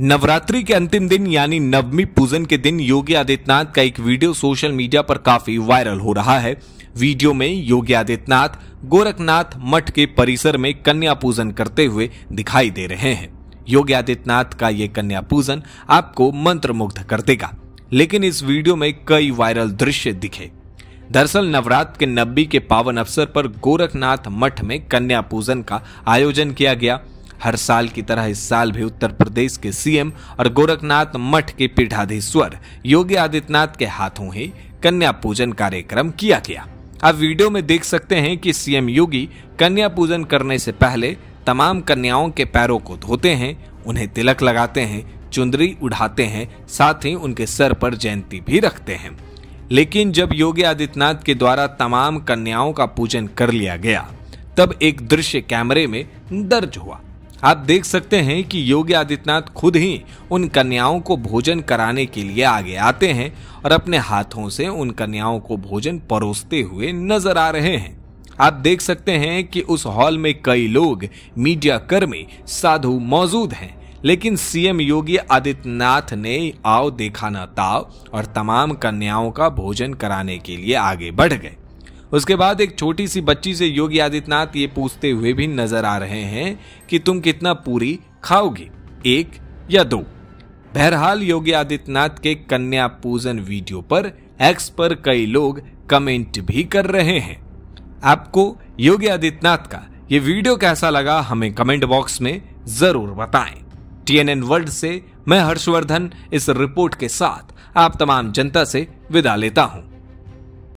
नवरात्रि के अंतिम दिन, यानी नवमी पूजन के दिन, योगी आदित्यनाथ का एक वीडियो सोशल मीडिया पर काफ़ी वायरल हो रहा है। वीडियो में योगी आदित्यनाथ, गोरखनाथ मठ के परिसर में कन्या पूजन करते हुए दिखाई दे रहे हैं। योगी आदित्यनाथ का ये कन्या पूजन आपको मंत्र मुग्ध कर देगा, लेकिन इस वीडियो में कई वायरल दृश्य दिखे। दरअसल नवरात्र के नब्बी के पावन अवसर पर गोरखनाथ मठ में कन्या पूजन का आयोजन किया गया। हर साल की तरह इस साल भी उत्तर प्रदेश के सीएम और गोरखनाथ मठ के पीठाधीश्वर योगी आदित्यनाथ के हाथों ही कन्या पूजन कार्यक्रम किया गया। आप वीडियो में देख सकते हैं कि सीएम योगी कन्या पूजन करने से पहले तमाम कन्याओं के पैरों को धोते हैं, उन्हें तिलक लगाते हैं चुंदरी उड़ाते हैं, साथ ही उनके सर पर जयंती भी रखते हैं। लेकिन जब योगी आदित्यनाथ के द्वारा तमाम कन्याओं का पूजन कर लिया गया, तब एक दृश्य कैमरे में दर्ज हुआ। आप देख सकते हैं कि योगी आदित्यनाथ खुद ही उन कन्याओं को भोजन कराने के लिए आगे आते हैं और अपने हाथों से उन कन्याओं को भोजन परोसते हुए नज़र आ रहे हैं। आप देख सकते हैं कि उस हॉल में कई लोग मीडिया कर्मी, साधु मौजूद हैं, लेकिन सीएम योगी आदित्यनाथ ने आओ देखा ताव और तमाम कन्याओं का भोजन कराने के लिए आगे बढ़ गए। उसके बाद एक छोटी सी बच्ची से योगी आदित्यनाथ ये पूछते हुए भी नज़र आ रहे हैं कि तुम कितना पूरी खाओगी? एक या दो? बहरहाल, योगी आदित्यनाथ के कन्या पूजन वीडियो पर एक्स पर कई लोग कमेंट भी कर रहे हैं। आपको योगी आदित्यनाथ का ये वीडियो कैसा लगा, हमें कमेंट बॉक्स में ज़रूर बताएँ। टीएनएन वर्ल्ड से मैं हर्षवर्धन इस रिपोर्ट के साथ आप तमाम जनता से विदा लेता हूँ।